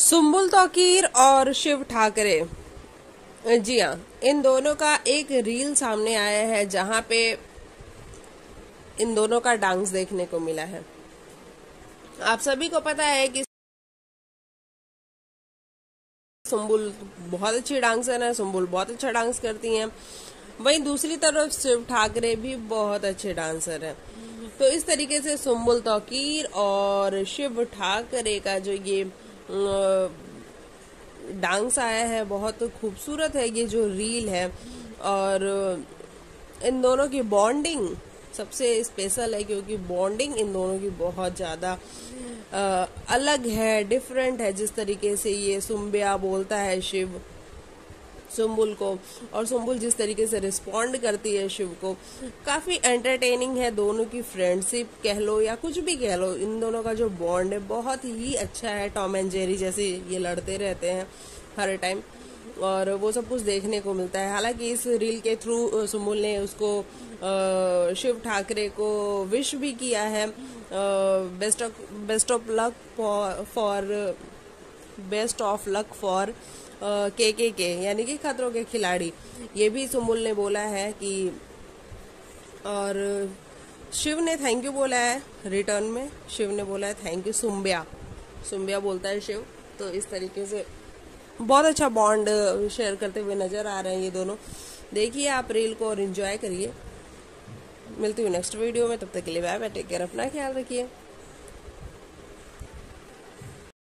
सुम्बुल तौकीर और शिव ठाकरे। जी हाँ इन दोनों का एक रील सामने आया है जहाँ पे इन दोनों का डांस देखने को मिला है। आप सभी को पता है कि सुम्बुल बहुत अच्छी डांसर है, सुम्बुल बहुत अच्छा डांस करती हैं। वहीं दूसरी तरफ़ शिव ठाकरे भी बहुत अच्छे डांसर हैं। तो इस तरीके से सुम्बुल तौकीर और शिव ठाकरे का जो ये डांस आया है, बहुत खूबसूरत है ये जो रील है। और इन दोनों की बॉन्डिंग सबसे स्पेशल है क्योंकि बॉन्डिंग इन दोनों की बहुत ज़्यादा अलग है, डिफरेंट है। जिस तरीके से ये सुम्बिया बोलता है शिव सुम्बुल को। और सुम्बुल जिस तरीके से रिस्पॉन्ड करती है शिव को, काफ़ी एंटरटेनिंग है दोनों की फ्रेंडशिप कह लो या कुछ भी कह लो, इन दोनों का जो बॉन्ड है, बहुत ही अच्छा है टॉम एंड जेरी जैसे ये लड़ते रहते हैं हर टाइम और वो सब कुछ देखने को मिलता है। हालाँकि इस रील के थ्रू सुमुल ने उसको शिव ठाकरे को विश भी किया है। Best of best of luck for best of luck for के के के यानी कि खतरों के खिलाड़ी। ये भी सुमुल ने बोला है कि, और शिव ने थैंक यू बोला है रिटर्न में शिव ने बोला है थैंक यू सुम्बिया। सुम्बिया बोलता है शिव तो इस तरीके से बहुत अच्छा बॉन्ड शेयर करते हुए नज़र आ रहे हैं ये दोनों। देखिए आप रील को और इन्जॉय करिए। मिलती हूँ नेक्स्ट वीडियो में, तब तक के लिए बाय बाय टेक केयर अपना ख्याल रखिए।